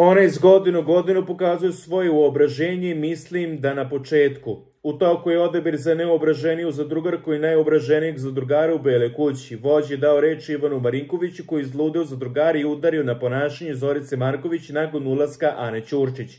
Ona iz godinu godinu pokazuje svoje uobraženje i mislim da na početku. U toku je odabir za neobraženiju za drugarku i najobraženijeg za drugara u Bele kući. Vođ je dao reč Ivanu Marinkoviću koji izludeo za drugari i udario na ponašanje Zorice Marković nakon ulaska Ane Ćurčić.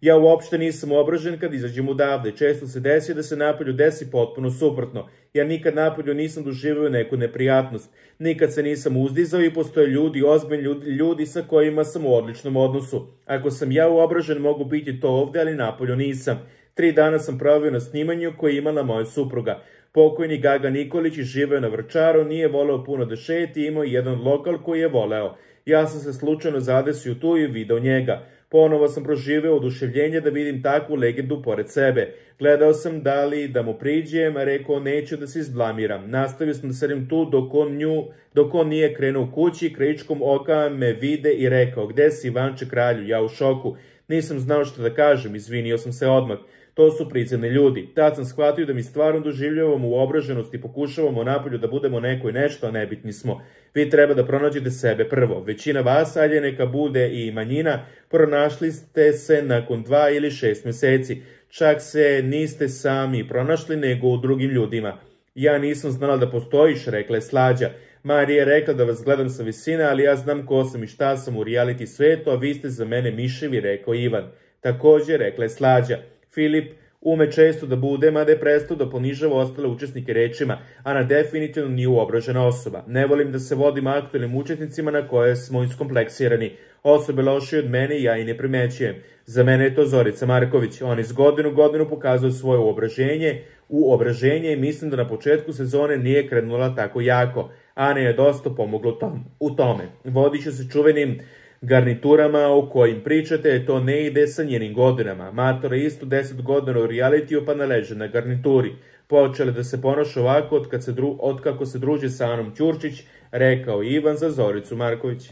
Ja uopšte nisam obražen kad izađem odavde. Često se desi da se napolju desi potpuno suprotno. Ja nikad napolju nisam doživio neku neprijatnost. Nikad se nisam uzdizao i postoje ljudi, ozbiljni ljudi, ljudi sa kojima sam u odličnom odnosu. Ako sam ja uobražen, mogu biti to ovde, ali napolju nisam. Tri dana sam provio na snimanju koje je imala moja supruga. Pokojni Gaga Nikolić živeo na Vrčaru, nije voleo puno da šeti, imao jedan lokal koji je voleo. Ja sam se slučajno zadesio tu i video njega. Ponovo sam proživeo oduševljenje da vidim takvu legendu pored sebe. Gledao sam da li da mu priđem, rekao neću da se izblamiram. Nastavio sam da sedim tu dok on, nju, dok on nije krenuo kući, krajičkom oka me vide i rekao, gde si Ivanče kralju, ja u šoku. Nisam znao što da kažem, izvinio sam se odmah. To su prizemni ljudi. Tad sam shvatio da mi stvarno doživljavamo u obraženost i pokušavamo napolju da budemo neko i nešto, a nebitni smo. Vi treba da pronađete sebe prvo. Većina vas, ajde neka bude i manjina, pronašli ste se nakon dva ili šest meseci. Čak se niste sami pronašli, nego u drugim ljudima. Ja nisam znala da postojiš, rekla je Slađa. Marija je rekla da vas gledam sa visine, ali ja znam ko sam i šta sam u reality svetu, a vi ste za mene miševi, rekao Ivan. Takođe, rekla je Slađa. Filip ume često da bude, mada je prestao da ponižava ostale učesnike rečima, Ana definitivno nije uobražena osoba. Ne volim da se vodim aktualnim učesnicima na koje smo iskompleksirani. Osobe lošije od mene ja i ne primećujem. Za mene je to Zorica Marković. On iz godinu godinu pokazuje svoje uobraženje, u obraženje i mislim da na početku sezone nije krenula tako jako. Ana je dosta pomogla u tome. Vodit ću se čuvenim garniturama o kojim pričate, to ne ide sa njenim godinama. Matora isto 10 godina u realitiju pa naleže na garnituri. Počele da se ponaša ovako od, kad se dru, od kako se druži sa Anom Ćurčić, rekao Ivan za Zoricu Marković.